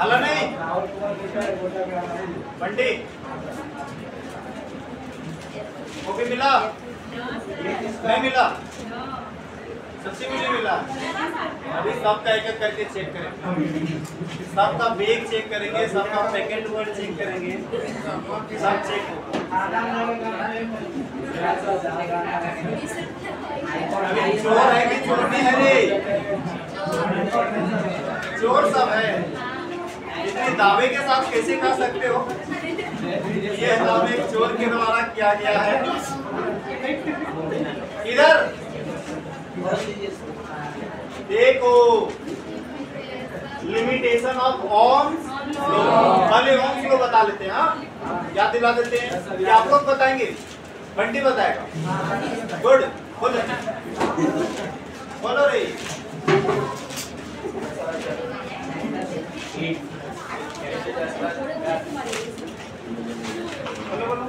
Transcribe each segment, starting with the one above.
हला नहीं। बंटी। ओके मिला? नहीं मिला? सच्ची में नहीं मिला। अभी सबका एक एक करके चेक करेंगे। सबका बेग चेक करेंगे सबका वर्ड चेक करेंगे। सब चेक अभी चोर है कि चोर नहीं है रे? चोर सब है। इतने दावे के साथ कैसे खा सकते हो? ये दावे चोर के द्वारा किया गया है। इधर। देखो लिमिटेशन ऑफ़ ओम्स पहले ओम्स को बता लेते हैं हाँ? याद दिला देते हैं। क्या आप लोग बताएँगे। बंटी बताएगा। गुड बोलो बोलो रे। बोलो बोलो।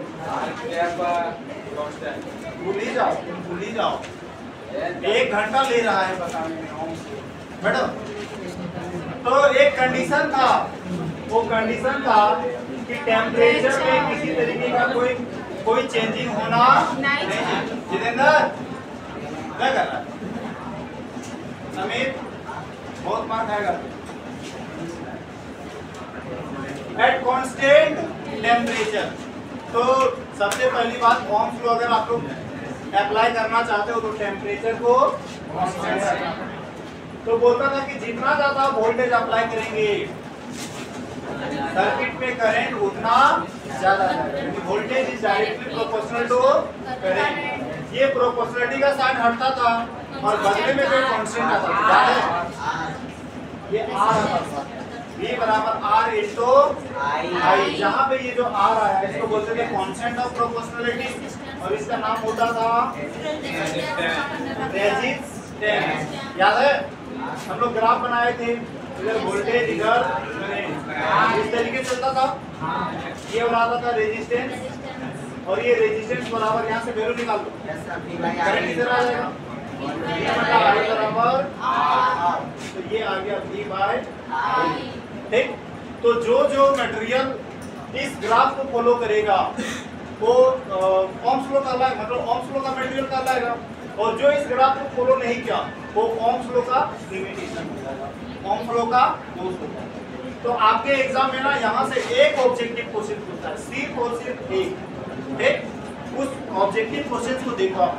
भूल ही जाओ भूल ही जाओ एक घंटा ले रहा है बताने में मैडम तो एक कंडीशन था वो कंडीशन था कि टेम्परेचर में किसी तरीके का कोई कोई चेंजिंग होना नहीं जितेंद्र क्या कर रहा है? समीर बहुत मार खाएगा। एट कांस्टेंट टेम्परेचर तो सबसे पहली बात ओम्स लॉ अगर आप लोग अप्लाई करना चाहते हो तो टेम्परेचर को तो बोलता था कि जितना ज़्यादा वोल्टेज अप्लाई करेंगे सर्किट में करंट उतना ज़्यादा voltage is directly proportional to current ये प्रोपोर्शनलिटी का साइन हटता था और बदले में कोई कांस्टेंट आता था। ये आर आता था। V बराबर आर इंटू आई जहाँ पे ये जो आर आया है इसको बोलते थे कांस्टेंट ऑफ़ प्रोपोर्शनलिटी और इसका नाम होता था रेजिस्टेंस याद है? हम लोग ग्राफ बनाए थे इधर वोल्टेज इधर इस तरीके से चलता था। ये बनाता था रेजिस्टेंस और ये रेजिस्टेंस बराबर यहाँ से वैल्यू निकाल दो। करंट इधर आ जाएगा? बराबर तो ये आ गया V बाय ठीक तो जो जो मटेरियल इस ग्राफ को फॉलो करेगा वो ओम्स लो का लाएगा मतलब ओम्स लो का मटेरियल का लाएगा और जो इस ग्राफ को फॉलो नहीं किया वो ओम्स लो का लिमिटेशन हो जाएगा। ओम्स लो का दोष होगा तो आपके एग्ज़ाम में ना यहाँ से एक ऑब्जेक्टिव क्वेश्चन पूछता है सिर्फ़ और सिर्फ़ एक ठीक? उस ऑब्जेक्टिव क्वेश्चन को देखो आप।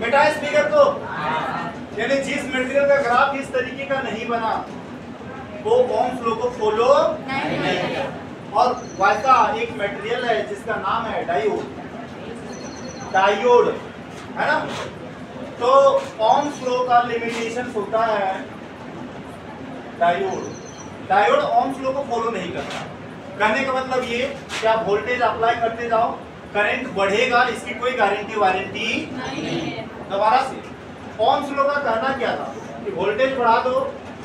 बेटा स्पीकर को यानी जिस मटेरियल का ग्राफ इस तरीके का नहीं बना वो ओम्स लो को फॉलो नहीं नहीं किया। और वैसा एक मटेरियल है जिसका नाम है डायोड डायोड है ना? तो ओम्स लो का लिमिटेशन होता है डायोड डायोड ओम्स लो को फॉलो नहीं करता। कहने का मतलब ये कि आप वोल्टेज अप्लाई करते जाओ करंट बढ़ेगा इसकी कोई गारंटी वारंटी नहीं दोबारा से। ओम्स फ्लो का कहना क्या था? कि वोल्टेज बढ़ा दो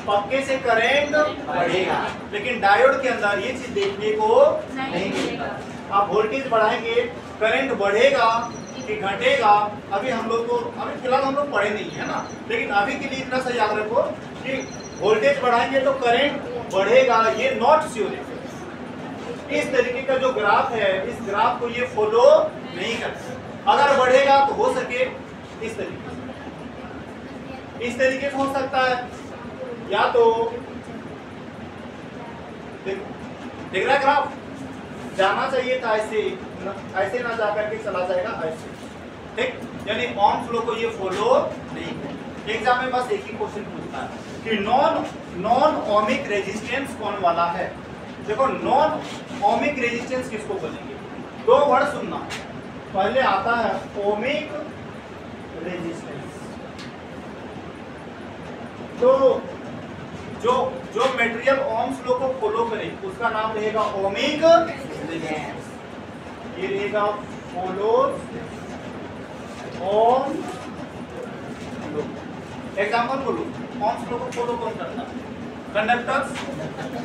पक्के से करंट बढ़ेगा। लेकिन डायोड के अंदर ये चीज़ देखने को नहीं मिलेगा। आप वोल्टेज बढ़ाएँगे करंट बढ़ेगा कि घटेगा अभी हम लोग को अभी फ़िलहाल हम लोग पढ़े नहीं है ना। लेकिन अभी के लिए इतना सा याद रखो कि वोल्टेज बढ़ाएँगे तो करंट बढ़ेगा ये नॉट श्योर इस तरीके का जो ग्राफ है इस ग्राफ को ये फॉलो नहीं करता। अगर बढ़ेगा तो हो सके इस तरीके से। इस तरीके से हो सकता है। या तो देखो रहा है ग्राफ? जाना चाहिए था ऐसे ऐसे ना जा करके चला जाएगा, ऐसे। ठीक? यानी ऑन फ्लो को ये फॉलो नहीं करता एग्ज़ाम में बस एक ही क्वेश्चन पूछता है कि नॉन नॉन ओमिक रेजिस्टेंस कौन वाला है? देखो नॉन ओमिक रेजिस्टेंस किसको बोलेंगे? दो वर्ड सुनना। पहले आता है ओमिक रेजिस्टेंस तो जो जो मटेरियल ओम्स लो को फॉलो करे, उसका नाम रहेगा ओमिक ये रहेगा फॉलोज ओम एग्जांपल बोलो ओम्स लो को फॉलो कौन करता है? कंडक्टर्स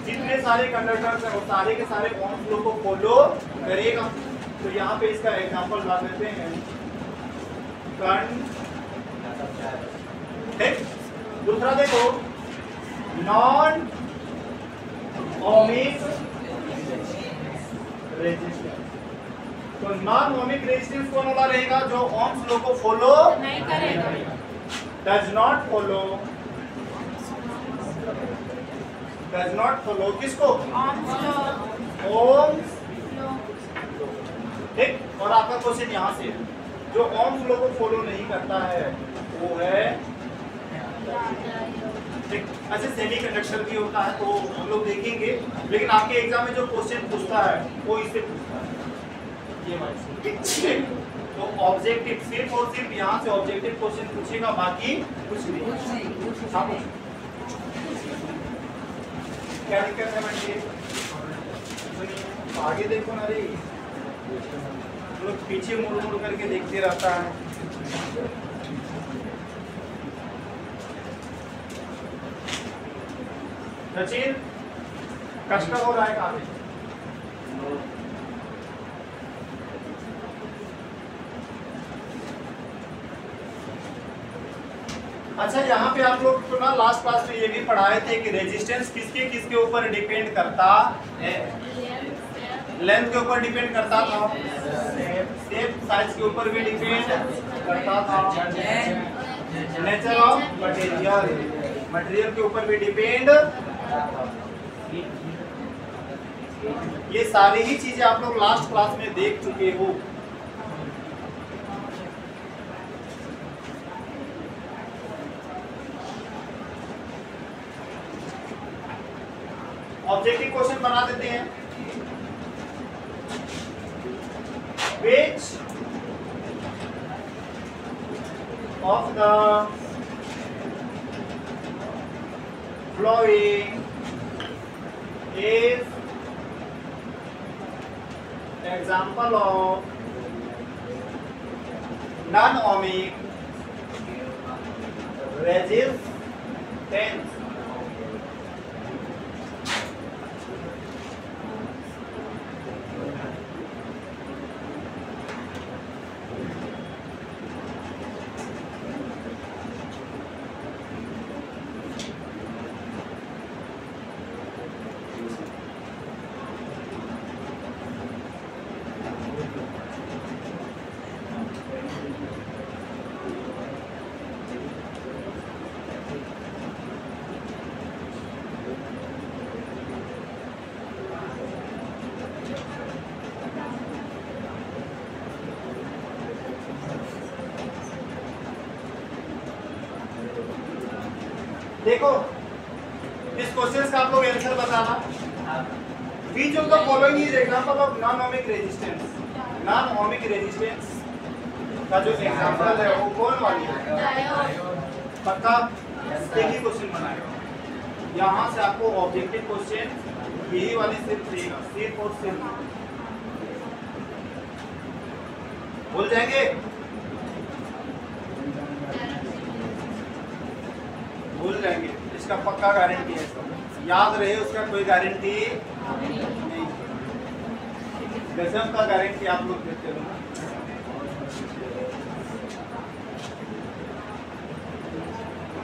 जितने सारे कंडक्टर्स हैं, वो सारे के सारे ओम्स लो को फॉलो करेगा। तो यहाँ पे इसका एग्ज़ाम्पल ला देते हैं। दूसरा देखो नॉन ओमिक रेजिस्टेंस तो नॉन ओमिक रेजिस्टेंस कौन वाला रहेगा जो ओम्स लो को फॉलो नहीं करेगा। Does not follow does not follow किसको? ओम्स ठीक और आपका क्वेश्चन यहाँ से जो ओम्स लो को फॉलो नहीं करता है वो है अच्छा सेमी कंडक्टर भी होता है तो हम लोग देखेंगे। लेकिन आपके एग्ज़ाम में जो क्वेश्चन पूछता है वो इससे पूछता है। ये तो ऑब्जेक्टिव सिर्फ़ और सिर्फ़ यहाँ से ऑब्जेक्टिव क्वेश्चन पूछेगा बाकी कुछ नहीं। हाँ, क्या दिक्कत है मैडम आगे देखो ना रे। लोग पीछे मुड़ मुड़ करके देखते रहता है। सचिन कष्ट हो रहा है काफ़ी अच्छा यहाँ पे आप लोग को ना लास्ट क्लास में ये भी पढ़ाए थे कि रेजिस्टेंस किसके किसके ऊपर डिपेंड करता? है लेंथ के ऊपर डिपेंड करता था। शेप साइज़ के ऊपर भी डिपेंड करता था। नेचर ऑफ़ मटेरियल मटेरियल के ऊपर भी डिपेंड ये सारी ही चीज़ें आप लोग लास्ट क्लास में देख चुके हो। ऑब्जेक्टिव क्वेश्चन बना देते हैं। Which of the following is example of non-ohmic resistance example of non ohmic resistance non ohmic resistance का जो एग्जांपल है, वो कौन वाली है? पक्का? एक ही क्वेश्चन बनाएगा यहाँ से आपको ऑब्जेक्टिव क्वेश्चन यही वाली सिर्फ़ देगा। सिर्फ़ और सिर्फ़। भूल जाएँगे? भूल जाएँगे। इसका पक्का गारंटी है इसका याद रहे, उसका कोई गारंटी गजब का गारंटी आप लोग देते हो।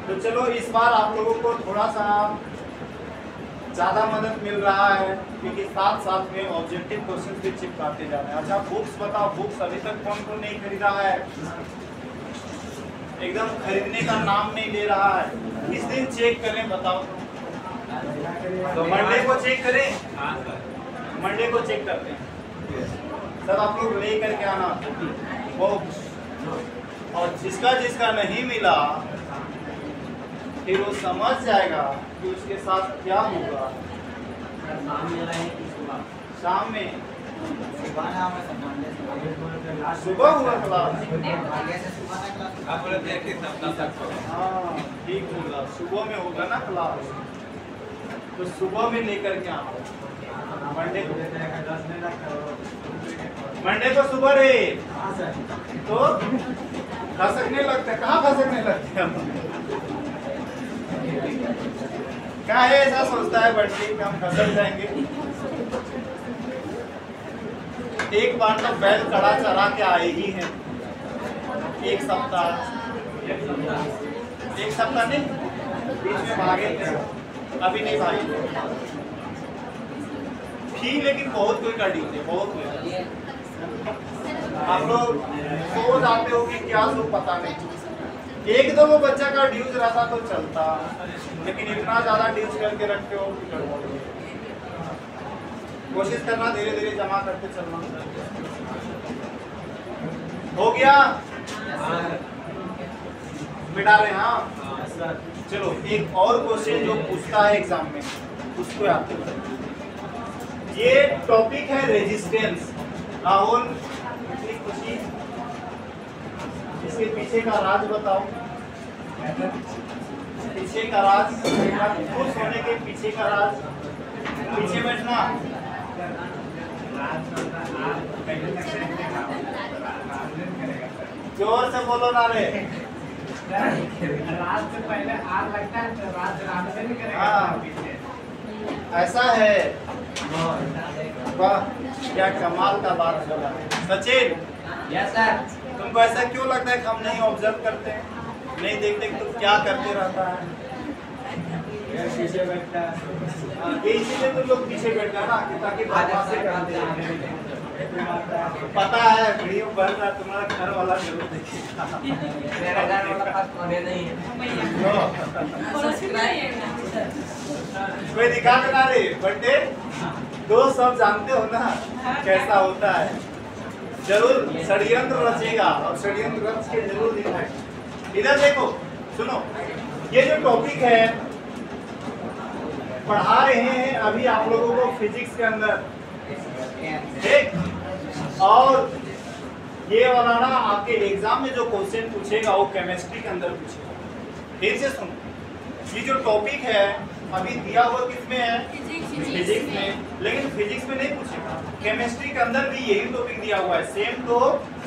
तो चलो इस बार आप लोगों को थोड़ा सा ज़्यादा मदद मिल रहा है क्योंकि साथ साथ में ऑब्जेक्टिव क्वेश्चन भी चिपकाते जा रहे हैं। अच्छा बुक्स बताओ बुक्स अभी तक कौन कौन नहीं खरीदा है? एकदम खरीदने का नाम नहीं ले रहा है। किस दिन चेक करें बताओ? तो मंडे को चेक करें? मंडे को चेक करते हैं। सर आप लोग ले करके आना। वो और जिसका जिसका नहीं मिला फिर वो समझ जाएगा कि उसके साथ क्या होगा। शाम में। सुबह हुआ क्लास हाँ ठीक होगा। सुबह में होगा ना क्लास तो सुबह में लेकर के आओ। मंडे को। सुबह रे। तो खसकने लगते कहाँ खसकने लगते हम? क्या है ऐसा सोचता है बंटी? हम खसक जाएँगे। एक बार तो बैल कड़ा चरा के आए ही हैं। एक सप्ताह। एक सप्ताह नहीं, बीच में भागे अभी नहीं भागे। थी लेकिन बहुत कोई कड़ी थे बहुत आप लोग सो जाते हो कि क्या सो पता नहीं. एक दो वो बच्चा का ड्यूज रहता तो चलता लेकिन इतना ज़्यादा ड्यूज करके रखते हो कि गड़बड़ कोशिश करना धीरे धीरे जमा करके चलना. हो गया? मिटा रहे हाँ चलो एक और क्वेश्चन जो पूछता है एग्ज़ाम में उसको याद करो. ये टॉपिक है रेजिस्टेंस राहुल इतनी खुशी? इसके पीछे का राज बताओ। पीछे का राज खुश होने के पीछे का राज। पीछे बैठना। ज़ोर से बोलो ना रे रात से पहले आग लगता है तो रात रात से नहीं करेगा। हाँ। ऐसा है। वाह क्या कमाल का बात बोला। सचिन यस सर तुमको ऐसा क्यों लगता है कि हम नहीं ऑब्ज़र्व करते हैं? नहीं देखते कि तुम क्या करते रहता है? पीछे बैठता है। हाँ, इसीलिए तुम लोग पीछे बैठते हैं ना कि ताकि बदमाशी करते पता है वीडियो बन रहा तुम्हारा घर वाला ज़रूर देखेगा। मेरा घर वाला पास नहीं है। कोई दिखा देना रे बर्थडे दोस्त सब जानते हो ना कैसा होता है। ज़रूर षड्यंत्र रचेगा और षड्यंत्र रच के ज़रूर दिखाएगा इधर देखो, सुनो, ये जो टॉपिक है, पढ़ा रहे हैं अभी आप लोगों को फिजिक्स के अंदर। ठीक और ये वाला ना आपके एग्ज़ाम में जो क्वेश्चन पूछेगा, वो केमिस्ट्री के अंदर पूछेगा। फिर से सुनो, ये जो टॉपिक है अभी दिया हुआ किसमें है? फिजिक्स में। लेकिन फिजिक्स में नहीं पूछेगा। केमिस्ट्री के अंदर भी यही टॉपिक दिया हुआ है। सेम टू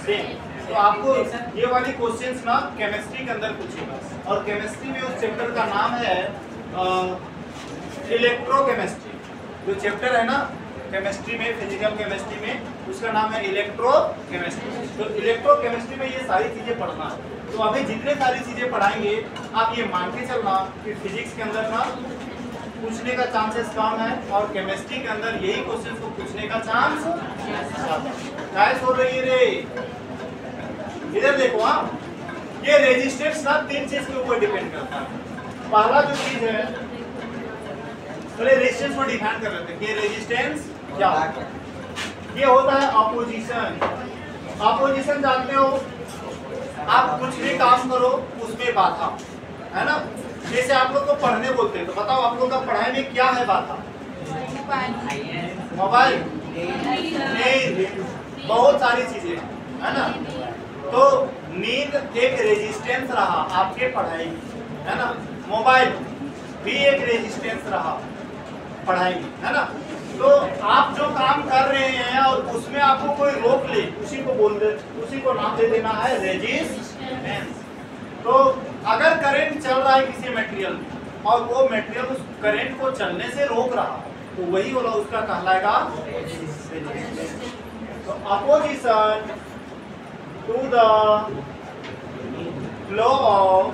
सेम तो आपको ये वाली क्वेश्चंस ना केमिस्ट्री के अंदर पूछेगा। और केमिस्ट्री में उस चैप्टर का नाम है इलेक्ट्रोकेमिस्ट्री जो चैप्टर है ना केमिस्ट्री में फ़िज़िकल केमिस्ट्री में उसका नाम है इलेक्ट्रोकेमिस्ट्री तो इलेक्ट्रोकेमिस्ट्री में ये सारी चीज़ें पढ़ना है। तो अभी जितने सारी चीज़ें पढ़ाएँगे आप ये मान के चलना कि फिजिक्स के अंदर ना पूछने का चांसेस कम है और केमिस्ट्री के अंदर यही क्वेश्चन को पूछने का चांस क्या हो रही रे। इधर देखो हाँ। ये रेजिस्टेंस ना तीन चीज़ के ऊपर डिपेंड करता है। पहला जो चीज़ है, पहले तो रेजिस्टेंस को डिफाइन कर लेते हैं। कि रेजिस्टेंस क्या ये होता है अपोजिशन अपोजिशन जानते हो? आप कुछ भी काम करो, उसमें बाधा, है ना? जैसे आप लोग को पढ़ने बोलते हैं तो बताओ आप लोग का पढ़ाई में क्या है बाधा? मोबाइल? बहुत सारी चीज़ें है ना? तो नींद एक रेजिस्टेंस रहा आपके पढ़ाई है ना? मोबाइल भी एक रेजिस्टेंस रहा पढ़ाई है ना? तो आप जो काम कर रहे हैं और उसमें आपको कोई रोक ले, उसी को बोल दे, उसी को नाम दे देना है रेजिस्टेंस तो अगर करंट चल रहा है किसी मटेरियल में, और वो मटेरियल उस करंट को चलने से रोक रहा है तो वही वाला उसका कहलाएगा तो opposition to the flow of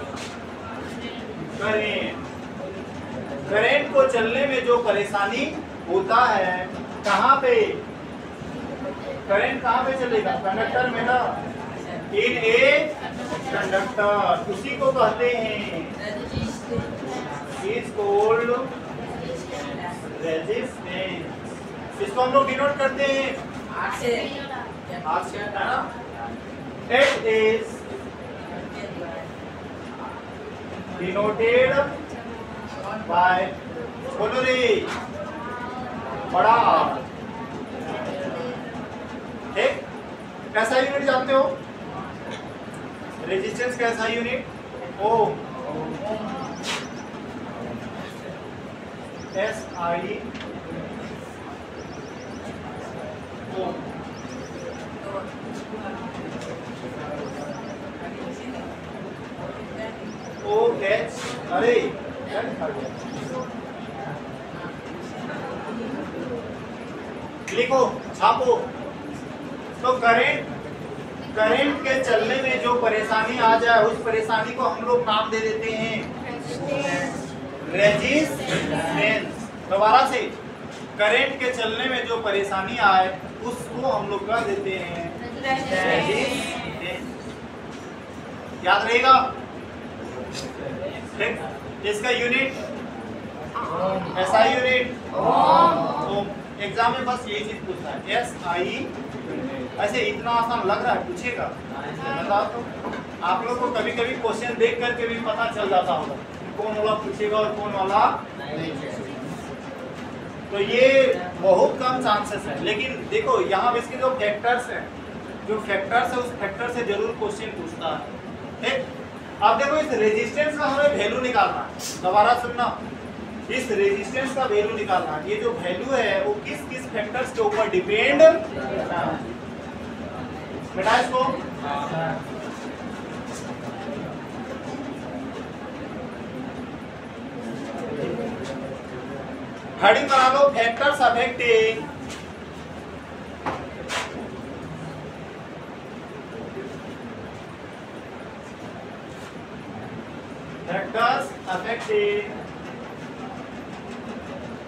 current current को चलने में जो परेशानी होता है, कहाँ पे? करंट कहाँ पे चलेगा? कंडक्टर में ना? इन ए कंडक्टर उसी को कहते हैं। रेजिस्टेंस इसको हम लोग डिनोट करते हैं। डिनोटेड बाय बोलो रे बड़ा। ठीक? कैसा यूनिट जानते हो? रेजिस्टेंस कैसा unit O S I O H अरे? लिखो छापो। तो करंट करंट के चलने में जो परेशानी आ जाए उस परेशानी को हम लोग नाम दे देते हैं। रेजिस्टेंस दोबारा से करंट के चलने में जो परेशानी आए उसको हम लोग कह देते हैं रेजिस्टेंस याद रहेगा? इसका यूनिट ऐसा यूनिट ओम एग्ज़ाम में बस यही चीज़ पूछता है। एस आई ऐसे इतना आसान लग रहा है? पूछेगा तो। आप लोग को कभी कभी क्वेश्चन देख करके भी पता चल जाता होगा कौन वाला पूछेगा और कौन वाला तो ये बहुत कम चांसेस है। लेकिन देखो, यहाँ पे इसके जो फैक्टर्स हैं, जो फैक्टर्स है, उस फैक्टर से ज़रूर क्वेश्चन पूछता है। ठीक? अब देखो, इस रेजिस्टेंस का हमें वैल्यू निकालना है। दोबारा सुनना। इस रेजिस्टेंस का वैल्यू निकालना ये जो वैल्यू है, वो किस किस फैक्टर्स के ऊपर डिपेंड बेटा बना लो factors affecting factors affecting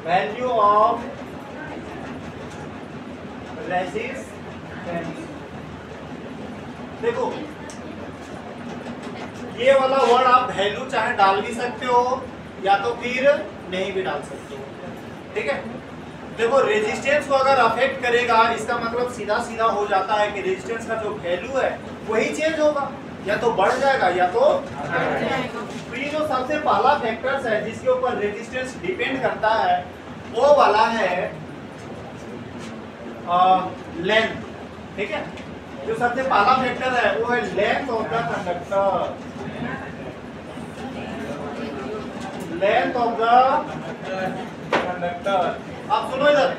value of resistance देखो, ये वाला वर्ड आप वैल्यू चाहे डाल भी सकते हो, या तो फिर नहीं भी डाल सकते हो। ठीक है? देखो रेजिस्टेंस को अगर अफेक्ट करेगा, इसका मतलब सीधा सीधा हो जाता है कि रेजिस्टेंस का जो वैल्यू है, वही चेंज होगा। या तो बढ़ जाएगा, या तो तो ये जो सबसे पहला फैक्टर्स है, जिसके ऊपर रेजिस्टेंस डिपेंड करता है, वो वाला है लेंथ ठीक है? जो सबसे पहला फैक्टर है, वो है length of the conductor length of the conductor आप सुनो इधर।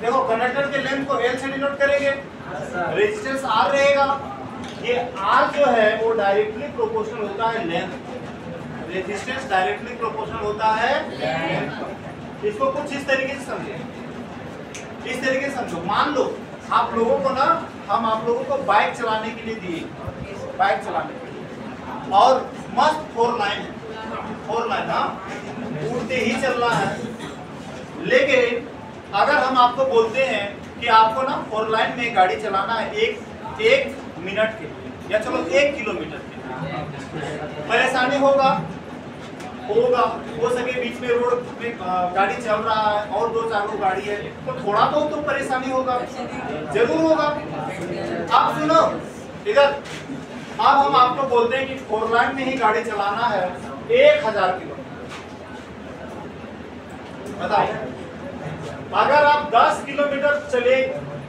देखो कंडक्टर के लेंथ को एल से डिनोट करेंगे। रेजिस्टेंस आर रहेगा। ये आर जो है, वो डायरेक्टली प्रोपोर्शनल होता है लेंथ रेजिस्टेंस डायरेक्टली प्रोपोर्शनल होता है। इसको कुछ इस तरीके से समझे। इस तरीके से समझो। मान लो, आप लोगों को ना, हम आप लोगों को बाइक चलाने के लिए दिए। बाइक चलाने के लिए। और मस्त फोर लाइन फोर लाइन हाँ। उड़ते ही चल रहा है। लेकिन, अगर हम आपको बोलते हैं कि आपको ना फोर लाइन में गाड़ी चलाना है एक एक मिनट के लिए, या चलो एक किलोमीटर के लिए। परेशानी होगा। होगा। हो सके बीच में रोड में गाड़ी चल रहा है और दो चार लोग गाड़ी है तो थोड़ा बहुत तो परेशानी होगा। ज़रूर होगा। आप सुनो, इधर, अब हम आपको बोलते हैं कि फोर लाइन में ही गाड़ी चलाना है, एक हज़ार किलो। बताओ। अगर आप 10 किलोमीटर चले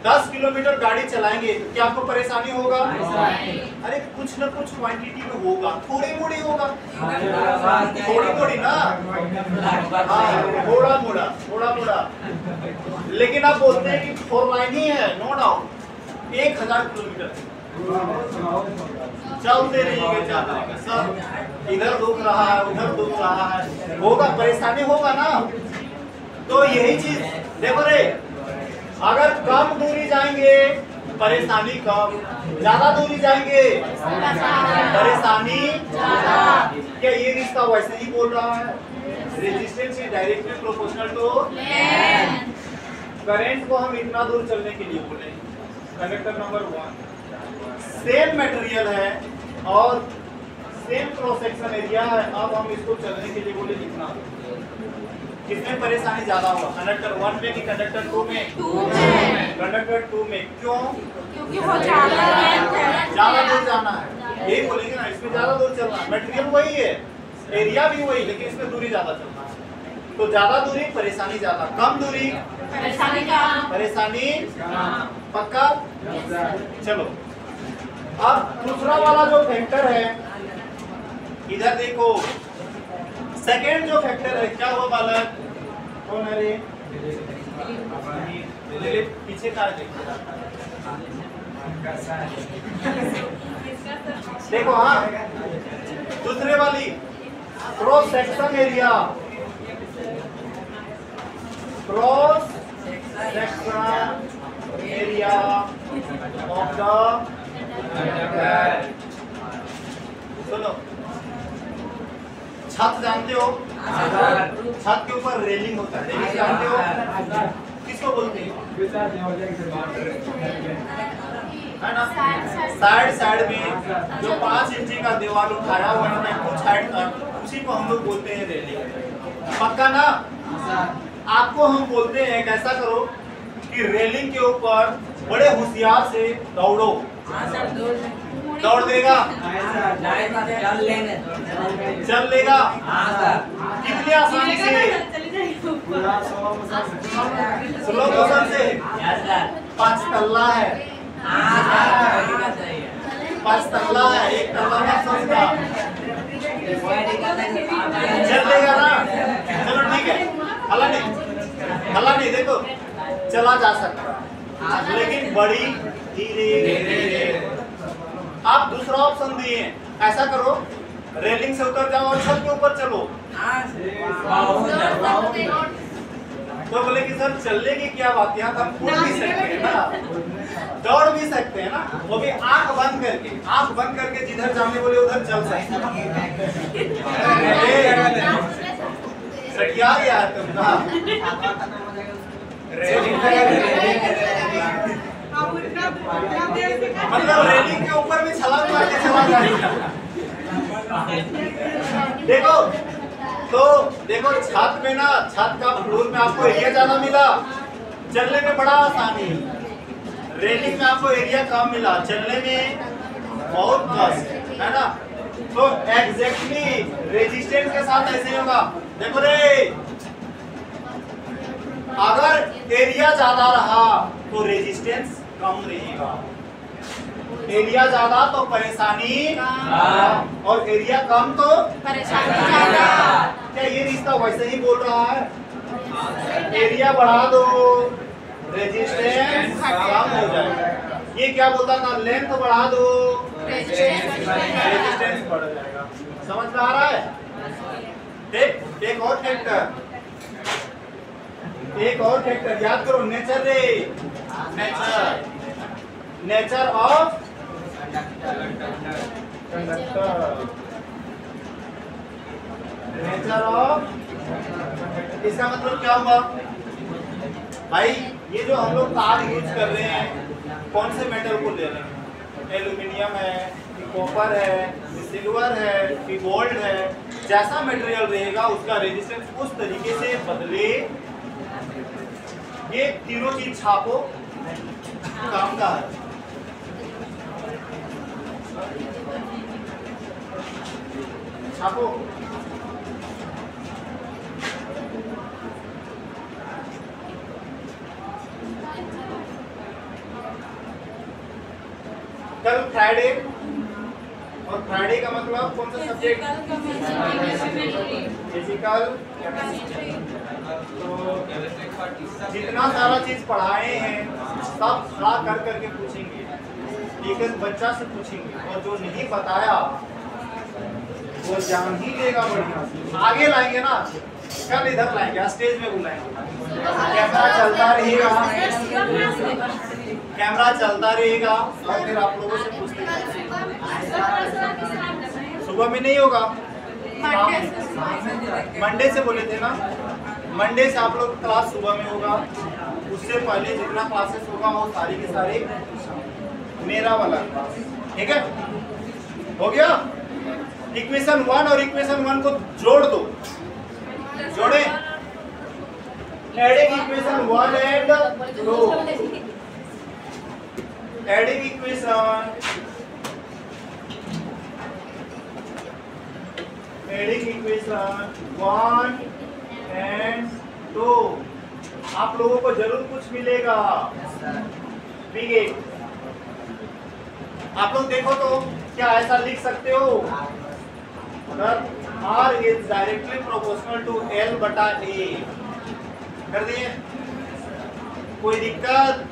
10 किलोमीटर गाड़ी चलाएँगे तो क्या आपको परेशानी होगा? अरे कुछ ना कुछ क्वांटिटी में होगा थोड़ी मोड़ी होगा थोड़ी मोड़ी ना हाँ, थोड़ा मोड़ा थोड़ा मोड़ा लेकिन आप बोलते हैं कि फोर लाइन ही है नो डाउट एक हज़ार किलोमीटर। चलते रहिएगा चल रहिएगा सब इधर दुख रहा है उधर दुख रहा है। होगा परेशानी होगा ना? तो यही चीज़ देखो रे अगर कम दूरी जाएँगे, परेशानी कम। ज़्यादा दूरी जाएँगे, परेशानी क्या ये रिश्ता वैसे ही बोल रहा है? Resistance is directly proportional to current को हम इतना दूर चलने के लिए बोले। Conductor number one same material है और सेम क्रॉस सेक्शन एरिया है। अब हम इसको चलने के लिए बोले इतना किसमें परेशानी ज़्यादा हुआ? कंडक्टर वन में कि कंडक्टर टू में? टू में। कंडक्टर टू में। क्यों? क्योंकि वो ज़्यादा ज़्यादा दूर जाना है। यही बोलेंगे ना इसमें ज़्यादा दूर चलना है। मटेरियल वही है। एरिया भी वही लेकिन इसमें दूरी ज़्यादा चलना है। तो ज़्यादा दूरी परेशानी ज़्यादा। कम दूरी। परेशानी का परेशानी। पक्का? चलो। अब दूसरा वाला जो फैक्टर है इधर देखो। सेकेंड जो फैक्टर है क्या हुआ बालक? कौन है रे? पीछे का देखो। हाँ। दूसरे वाली। Cross section area cross section area of the सुनो। छत जानते हो? छत के ऊपर रेलिंग होता है। रेलिंग जानते हो? किसको बोलते हैं? साइड साइड में जो पाँच इंची का दीवार उठाया हुआ है कुछ हाइट तक उसी को हम लोग बोलते हैं रेलिंग पक्का ना? आपको हम बोलते हैं, कैसा करो कि रेलिंग के ऊपर बड़े होशियार से दौड़ो। दौड़ देगा। चल लेंगे। चल लेगा हाँ कितनी आसानी से। स्लो मोशन से। पाँच तल्ला है। पाँच तल्ला है, एक तल्ला आप आइए। चल लेगा ना। चलो ठीक है। हल्ला नहीं। हल्ला नहीं, देखो। चला जा सकता। लेकिन बड़ी धीरे धीरे आप दूसरा ऑप्शन दिए। हैं। ऐसा करो रेलिंग से उतर जाओ और छत के ऊपर चलो। हाँ तो बोले कि सर चलने की क्या बात? है यहाँ तो हम कूद भी सकते हैं ना। दौड़ भी सकते हैं ना। वो भी आँख बंद करके आँख बंद करके जिधर जाने बोले उधर चल सकते हैं। सटिया है तुम ना। मतलब रेलिंग के ऊपर भी छलांग मार के चला जाएगा देखो तो देखो, छत में ना, छत का फ्लोर में आपको एरिया ज़्यादा मिला। चलने में बड़ा आसानी। रेलिंग में आपको एरिया कम मिला। चलने में बहुत कष्ट है ना? तो एग्जैक्टली रेजिस्टेंस के साथ ऐसे ही होगा। देखो रे, अगर एरिया ज़्यादा रहा तो रेजिस्टेंस कम रहेगा। एरिया ज़्यादा तो परेशानी और एरिया कम तो परेशानी ज़्यादा। क्या ये रिश्ता वैसे ही बोल रहा है? एरिया बढ़ा दो रेजिस्टेंस कम हो जाएगा। ये क्या बोलता था? लेंथ बढ़ा दो। रेजिस्टेंस बढ़ जाएगा। समझ में आ रहा है? ठीक एक और फैक्टर एक और फैक्टर याद करो नेचर रे nature nature of nature of इसका मतलब क्या हुआ? भाई, ये जो हम लोग तार यूज़ कर रहे हैं, कौन से मेटल को ले रहे हैं? एल्यूमिनियम है कॉपर है सिल्वर है कि गोल्ड है। जैसा मटेरियल रहेगा, उसका रेजिस्टेंस उस तरीके से बदले। ये तीनों चीज़ छापो। काम का है छापो कल फ्राइडे और फ्राइडे का मतलब कौन सा सब्जेक्ट फ़िज़िकल तो जितना सारा चीज़ पढ़ाए हैं सब खड़ा कर करके पूछेंगे। एक बच्चा से पूछेंगे और जो नहीं बताया वो जान ही लेगा बढ़िया। आगे लाएँगे ना? कल इधर लाएँगे स्टेज में बुलाएँगे। कैमरा चलता रहेगा। कैमरा चलता रहेगा और फिर आप लोगों से पूछते सुबह में नहीं होगा? मंडे से बोले थे ना? मंडे से आप लोग क्लास सुबह में होगा। उससे पहले जितना क्लासेस होगा, वो सारी के सारे मेरा वाला ठीक है? हो गया? इक्वेशन वन और इक्वेशन वन को जोड़ दो। जोड़े? Adding equation one and two adding equation adding equation one and two आप लोगों को ज़रूर कुछ मिलेगा। बिग एट आप लोग देखो तो क्या ऐसा लिख सकते हो? अगर R is directly proportional to L बटा A कर दिए? कोई दिक्कत?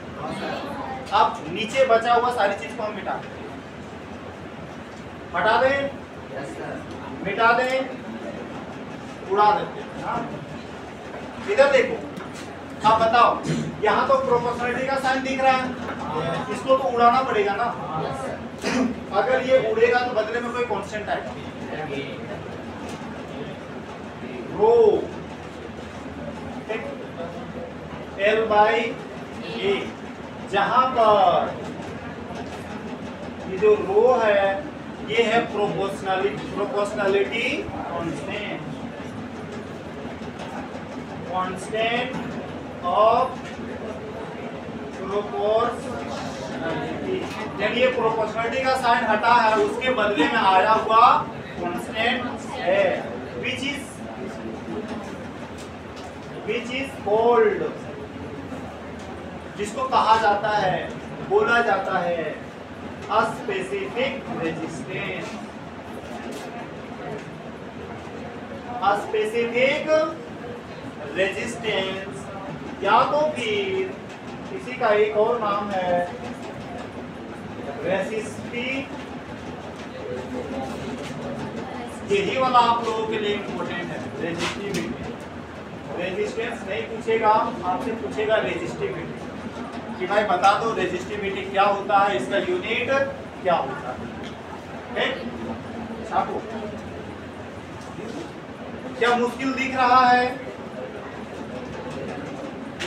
अब नीचे बचा हुआ सारी चीज़ को हम मिटा। हटा दें? मिटा दें? उड़ा देते हैं हाँ? इधर देखो। आप बताओ, यहाँ तो प्रोपोर्शनलिटी का साइन दिख रहा है। इसको तो उड़ाना पड़ेगा ना। अगर ये उड़ेगा तो बदले में कोई कांस्टेंट आएगा रो एल बाई ए जहाँ पर ये जो रो है, ये है proportionality proportionality constant constant of proportionality यानी ये प्रोपोर्शनलिटी का साइन हटा है, उसके बदले में आया हुआ कांस्टेंट है which is which is called जिसको कहा जाता है, बोला जाता है अस्पेसिफिक रेजिस्टेंस स्पेसिफिक रेजिस्टेंस या तो फिर इसी का एक और नाम है। यही वाला आप लोगों के लिए इम्पोर्टेंट है रेजिस्टिविटी रेजिस्टेंस नहीं पूछेगा, आपसे पूछेगा रेजिस्टिविटी कि भाई बता दो रेजिस्टिविटी क्या होता है, इसका यूनिट क्या होता है। क्या मुश्किल दिख रहा है?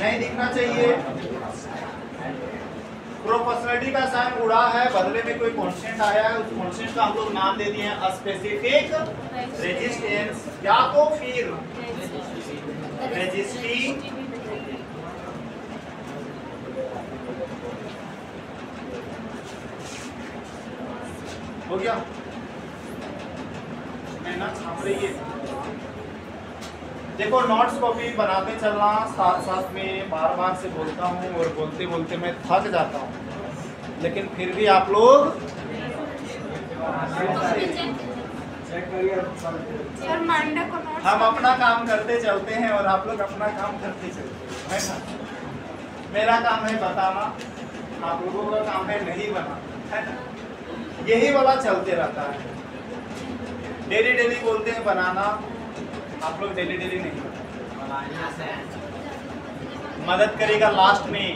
नहीं दिखना चाहिए। प्रोपोर्शनलिटी का साइन उड़ा है, बदले में कोई कांस्टेंट आया है, उस कांस्टेंट का हम लोग नाम दे दिए हैं स्पेसिफिक रेजिस्टेंस या तो फिर रेजिस्टिव हो गया? मेहनत छाप रही है। देखो नोट्स कॉपी बनाते चलना साथ साथ में बार बार से बोलता हूँ और बोलते बोलते मैं थक जाता हूँ। लेकिन फिर भी आप लोग को हम अपना काम करते चलते हैं और आप लोग अपना काम करते चलते हैं है ना? मेरा काम है बताना आप लोगों का काम है नहीं बनाना है ना? यही वाला चलते रहता है। डेली डेली बोलते हैं बनाना। आप लोग डेली डेली नहीं। मदद करेगा लास्ट में।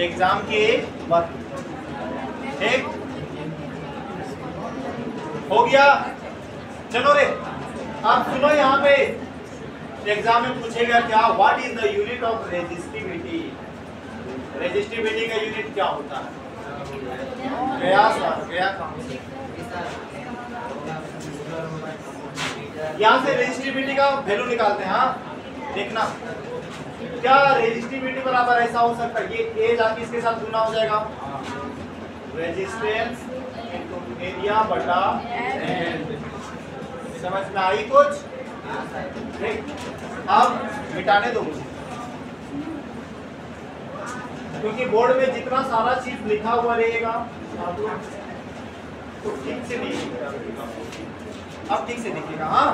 एग्ज़ाम के वक्त ठीक? हो गया। चलो रे, आप सुनो यहाँ पे। एग्ज़ाम में पूछेगा क्या what is the unit of resistivity resistivity का यूनिट क्या होता है? यहाँ से रेजिस्टिविटी का वैल्यू निकालते हैं हाँ। देखना। क्या रेजिस्टिविटी बराबर ऐसा हो सकता है ये ए जाके इसके साथ गुना हो जाएगा। रेजिस्टेंस एरिया बटा समझ में आई कुछ? अब मिटाने दो क्योंकि बोर्ड में जितना सारा चीज़ लिखा हुआ रहेगा तो ठीक से नहीं। अब ठीक से दिखेगा हाँ।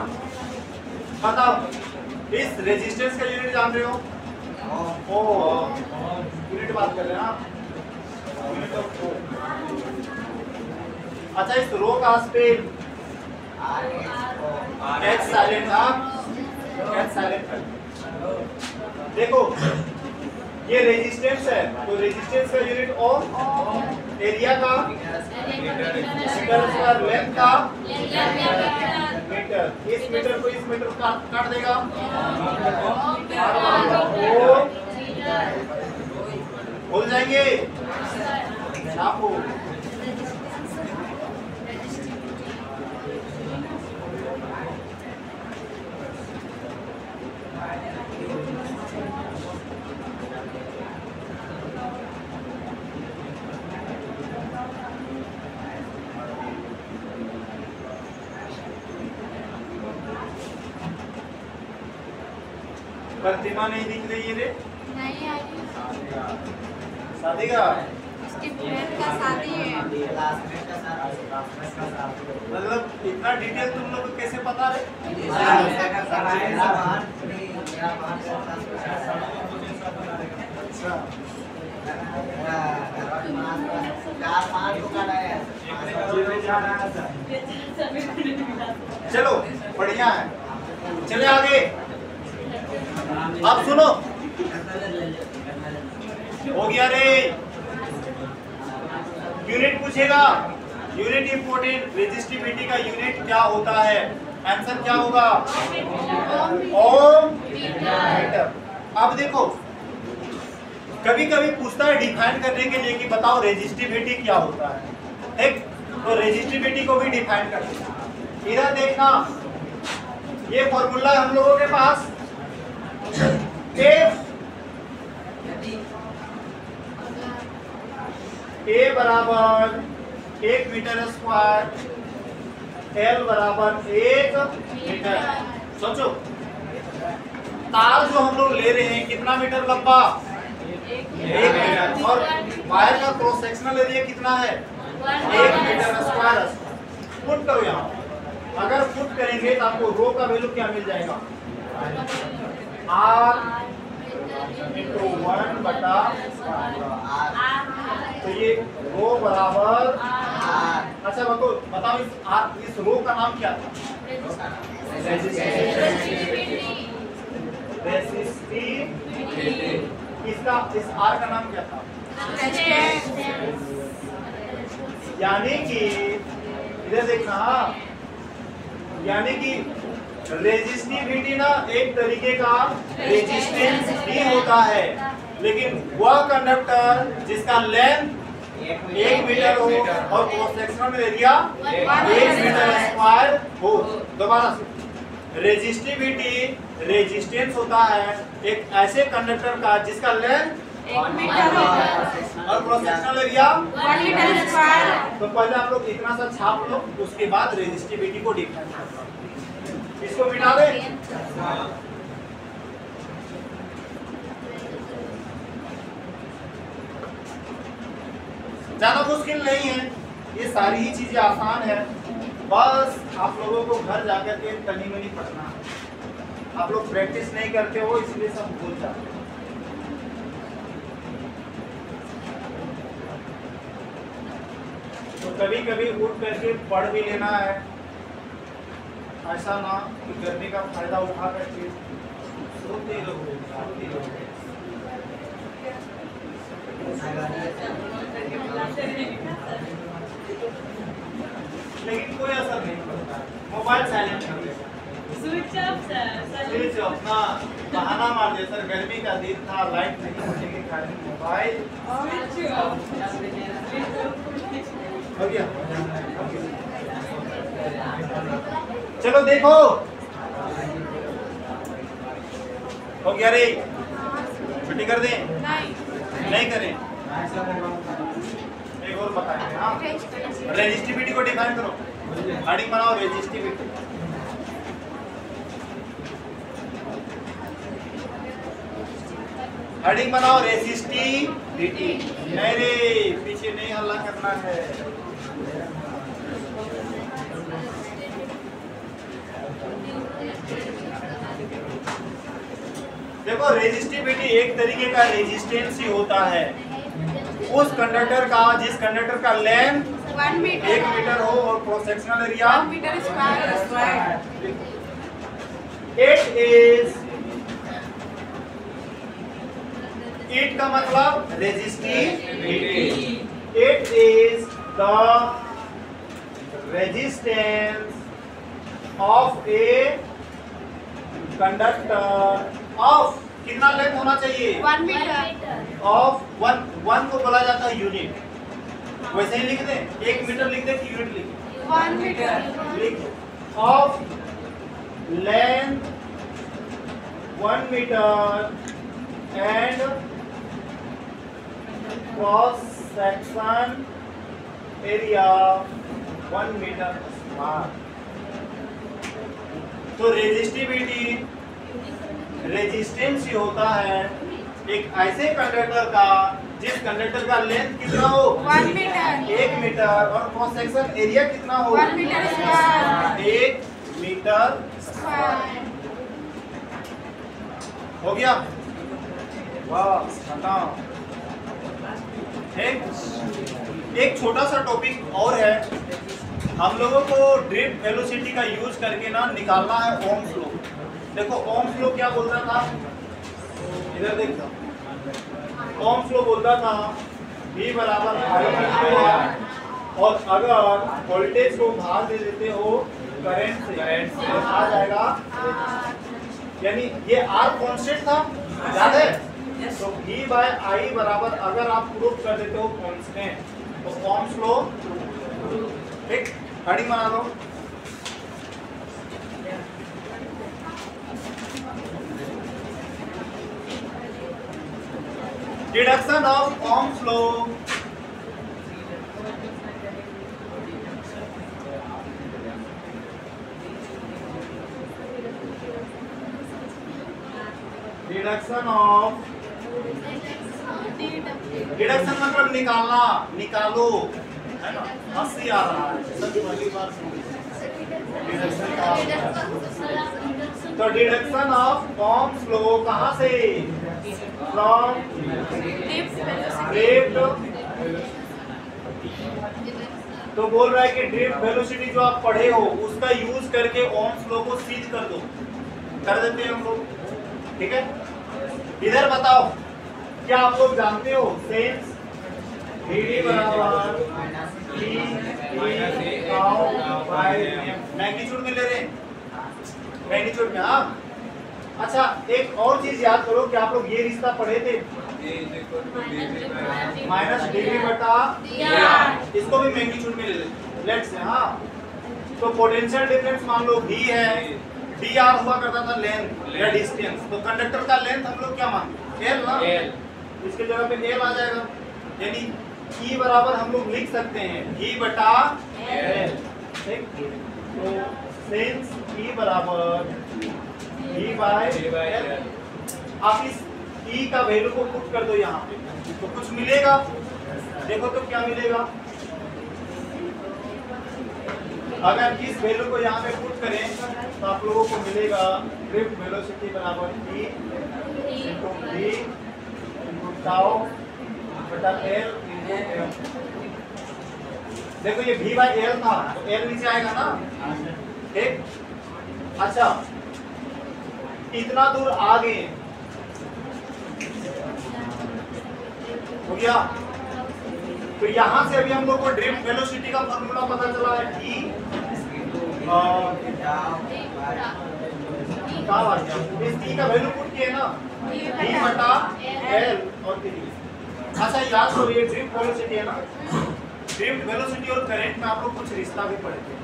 बताओ इस रेजिस्टेंस का यूनिट जान रहे हो? ओ यूनिट बात कर रहे हैं हाँ ओ अच्छा इस रो का spell H silent H silent देखो ये रेजिस्टेंस है तो रेजिस्टेंस का यूनिट ओम एरिया का मीटर स्क्वायर लेंथ का मीटर इस मीटर को इस मीटर काट काट देगा भूल जाएँगे हो गया रे। यूनिट पूछेगा। यूनिट इंपोर्टेंट रेजिस्टिविटी का यूनिट क्या होता है? आंसर क्या होगा? अब देखो कभी कभी पूछता है डिफाइन करने के लिए कि बताओ रेजिस्टिविटी क्या होता है। एक तो रेजिस्टिविटी को भी डिफाइन कर इधर देखना, ये फॉर्मूला हम लोगों के पास। एफ़ ए बराबर एक मीटर स्क्वायर एल बराबर एक मीटर। सोचो, तार जो हम लोग ले रहे हैं, कितना मीटर लंबा? एक मीटर। और वायर का क्रॉस सेक्शनल एरिया कितना है? एक मीटर स्क्वायर फुट करो यहाँ। अगर फुट करेंगे तो आपको रो का वैल्यू क्या मिल जाएगा? आर इंटू वन बटा तो ये रो बराबर अच्छा बताओ बताओ इस आर इस रो का नाम क्या था? इसका इस आर का नाम क्या था? यानी कि इधर देखना हाँ। यानी कि रेजिस्टिविटी ना एक तरीके का रेजिस्टेंस ही होता है। लेकिन वह कंडक्टर जिसका लेंथ एक मीटर हो और क्रॉस सेक्शनल एरिया एक मीटर स्क्वायर हो। दोबारा से। रेजिस्टिविटी रेजिस्टेंस होता है एक ऐसे कंडक्टर का जिसका लेंथ और क्रॉस सेक्शनल एरिया तो पहले आप लोग इतना सा छाप लो उसके बाद रेजिस्टिविटी को डिफाइन करो। इसको मिटा दे ज़्यादा मुश्किल नहीं है। ये सारी ही चीज़ें आसान है। बस आप लोगों को घर जाकर के तनी मनी पढ़ना। है आप लोग प्रैक्टिस नहीं करते हो, इसलिए सब भूल जाते हो। तो कभी कभी उठ करके पढ़ भी लेना है। ऐसा ना कि गर्मी का फ़ायदा उठा करके सोते रहो सोते रहो। लेकिन कोई असर नहीं पड़ता। मोबाइल साइलेंट कर दे। Switch off sir switch off ना बहाना मार दे सर। गर्मी का दिन था लाइट नहीं होने के कारण मोबाइल। स्विच ऑफ़ हो गया चलो देखो। हो गया रे। छुट्टी कर दें? नहीं। नहीं करें। एक और बताएँगे हाँ। रेजिस्टिविटी को डिफाइन करो। हेडिंग बनाओ रेजिस्टिविटी हेडिंग बनाओ रेजिस्टिविटी नहीं रे पीछे नहीं हल्ला करना है। देखो रेजिस्टिविटी एक तरीके का रेजिस्टेंस ही होता है। उस कंडक्टर का जिस कंडक्टर का लेंथ मीटर एक मीटर हो और cross sectional area metre square square it is it का मतलब resistivity it is the resistance of a conductor of कितना लेंथ होना चाहिए? One metre of one one को बोला जाता है यूनिट वैसे ही लिख दें? एक मीटर लिख दें कि यूनिट लिख वन मीटर लिख of length one metre and cross section area one metre square तो रेजिस्टिविटी रेजिस्टेंस ही होता है एक ऐसे कंडक्टर का जिस कंडक्टर का लेंथ कितना हो? Meter. एक मीटर। और क्रॉस सेक्शन एरिया कितना हो? Square. एक मीटर हो गया। वाह एक एक छोटा सा टॉपिक और है। हम लोगों को ड्रिफ्ट वेलोसिटी का यूज़ करके ना निकालना है ओम फ्लो देखो ओम फ्लो क्या बोलता था? इधर देखो। ओम फ्लो बोलता था V बराबर और अगर वोल्टेज को भाग दे देते हो करंट से। तो आ जाएगा। यानी ये R कांस्टेंट था? याद है? तो V बाय आई बराबर अगर आप प्रूफ कर देते हो कांस्टेंट तो ओम्स फ्लो ठीक? हेडिंग बना लो deduction of Ohm's flow deduction of deduction मतलब निकालना निकालो। है ना? हँसी आ रहा है। पहली बार तो डिडक्शन ऑफ़ फॉर्म फ्लो कहाँ से? फ्रॉम तो बोल रहा है कि ड्रिफ्ट वेलोसिटी जो आप पढ़े हो उसका यूज़ करके ओम्स लो को सीध कर दो। कर देते हैं हम लोग। ठीक है? इधर बताओ क्या आप लोग जानते हो? सेंस डी बराबर मैग्नीट्यूड में ले रहे मैग्नीट्यूड में हाँ। अच्छा एक और चीज़ याद करो कि आप लोग ये रिश्ता पढ़े थे। माइनस डिग्री बटा इसको भी मैग्नीट्यूड में ले लेट्स से हाँ। तो पोटेंशियल डिफरेंस मान लो v है डी आर हुआ करता था लेंथ या डिस्टेंस तो कंडक्टर का लेंथ हम लोग क्या मानते एल ना? L। इसके जगह पे एल आ जाएगा। यानी E बराबर हम लोग लिख सकते हैं। V बटा एल ठीक? तो सेंस E बराबर v बाय एल आप इस E का वैल्यू को पुट कर दो यहाँ पे। तो कुछ मिलेगा? देखो तो क्या मिलेगा? अगर इस वैल्यू को यहाँ पे पुट करें तो आप लोगों को मिलेगा ड्रिफ्ट वेलोसिटी बराबर E इनटू बटा M देखो ये V बाय L था। तो L नीचे आएगा ना? ठीक? अच्छा। इतना दूर आ गए हो गया तो यहाँ से अभी हम लोग को ड्रिफ्ट वेलोसिटी का फॉर्मूला पता चला है t का वैल्यू पुट किए ना? V बटा l और अच्छा याद ड्रिफ्ट वेलोसिटी है ना? ड्रिफ्ट वेलोसिटी और करंट में आप लोग कुछ रिश्ता भी पढ़े थे।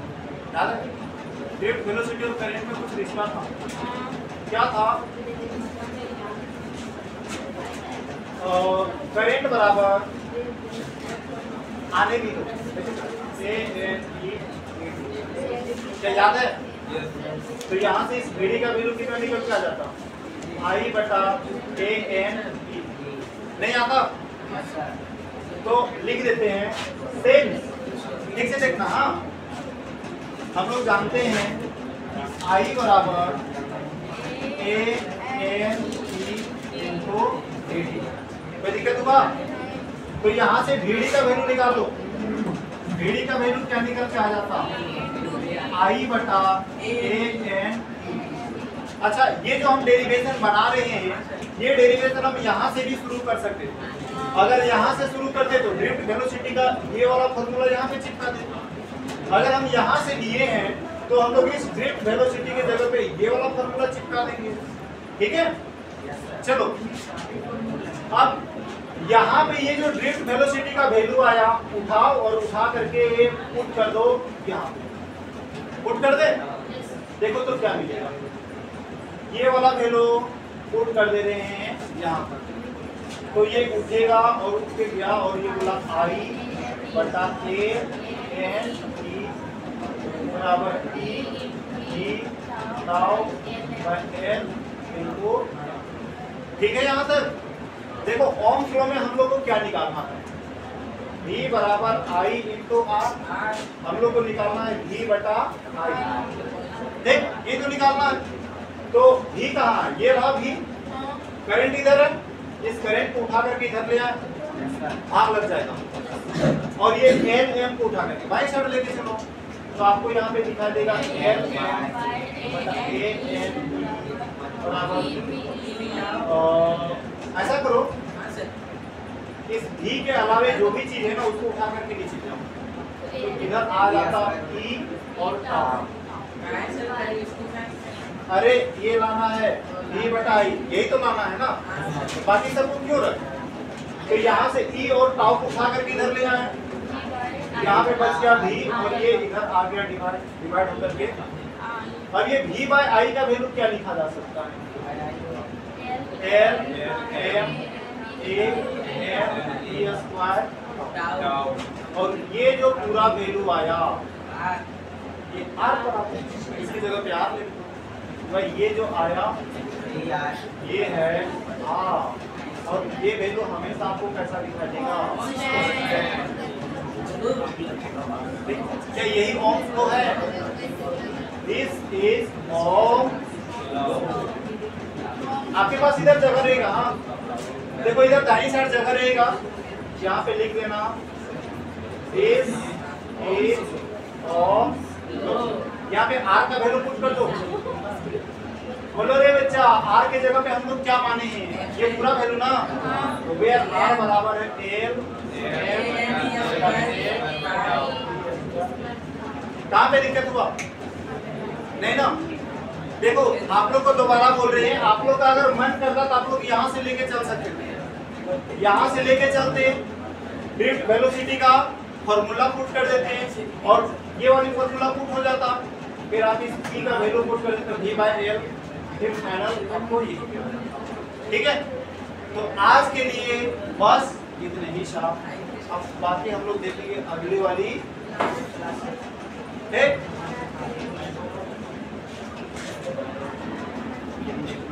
याद है? ड्रिफ्ट वेलोसिटी और करंट में कुछ रिश्ता था। क्या था? करंट बराबर आने भी दो। ए क्या याद है? तो यहाँ से इस घड़ी का वैल्यू कितना निकल के आ जाता? आई बटा ए एन ई नहीं आता? तो लिख देते हैं सेम ठीक से देखना हाँ। हम लोग जानते हैं आई बराबर A N E into D दिक्कत हुआ? तो यहाँ से भीड़ी का वैल्यू निकाल। भीड़ी का वैल्यू क्या निकल के आ जाता। आई बटा एन अच्छा ये जो हम डेरिवेशन बना रहे हैं, ये डेरिवेशन हम यहाँ से भी शुरू कर सकते थे अगर यहाँ से शुरू करते तो ड्रिफ्ट वेलोसिटी का ये वाला फॉर्मूला यहाँ पे चिपका देते। अगर हम यहाँ से लिए हैं तो हम लोग इस ड्रिफ्ट वेलोसिटी के जगह पे ये वाला फॉर्मूला चिपका देंगे। ठीक है? चलो। अब यहाँ पे ये जो ड्रिफ्ट वेलोसिटी का वैल्यू आया उठाओ और उठा करके ये पुट कर दो यहाँ पे। पुट कर दे? देखो तो क्या मिलेगा। ये वाला वैल्यू पुट कर दे रहे हैं यहाँ पर। तो ये उठेगा और उठ के गया और ये बोला आई बटा ए एन ई बराबर E tau by L into ठीक है यहाँ तक? देखो ओम फ्लो में हम लोग को क्या निकालना है V बराबर I इंटू आर हम लोग को निकालना है V बटा I देख ये तो निकालना है तो V कहाँ है ये रहा V करंट इधर है इस करंट को उठा करके इधर ले आए आग लग जाएगा और ये एल एम को उठा करके बाई साइड लेके चलो तो आपको यहाँ पे दिखाई देगा एल बटा ए एन बराबर ऐसा करो। इस भी के अलावे जो भी चीज़ है ना उसको उठा करके नीचे जाओ तो इधर आ जाता ई और टाउ अरे ये लाना है। ई बटा आई यही तो लाना है ना? बाकी सबको क्यों रख? तो यहाँ से ई और टाउ को उठा करके इधर ले आए। यहाँ पे बच गया भी और ये इधर आ गया डिवाइड डिवाइड होकर के। अब ये भी बाय आई का वैल्यू क्या लिखा जा सकता है? L M A M E square और ये जो पूरा वैल्यू आया ये आर इसकी जगह पे आर लिख भाई ये जो आया ये है आर और ये वैल्यू हमेशा आपको कैसा दिखाई देगा? क्या यही ओम फ्लो है? दिस इज़ ओम आपके पास इधर जगह रहेगा हाँ। देखो, इधर दाई साइड जगह रहेगा। यहाँ पे लिख देना। ओम यहाँ पे आर का वैल्यू पुट कर दो। बोलो रे बच्चा आर के जगह पे हम लोग क्या माने हैं? ये पूरा वैल्यू ना? तो वेयर आर बराबर है एल कहाँ पे दिक्कत हुआ? नहीं ना? देखो, आप लोग को दोबारा बोल रहे हैं, आप लोग का अगर मन करता तो आप लोग यहाँ से लेके चल सकते थे यहाँ से लेके चलते ड्रिफ्ट वेलोसिटी का फॉर्मूला पुट कर देते हैं, और ये वाली फॉर्मूला पुट हो जाता। फिर आप इस p का वैल्यू पुट कर देते v बाय एल फिर फाइनल ठीक है? तो आज के लिए बस इतने ही, शाम। अब बाकी हम लोग देखेंगे अगली वाली। ठीक? Thank you.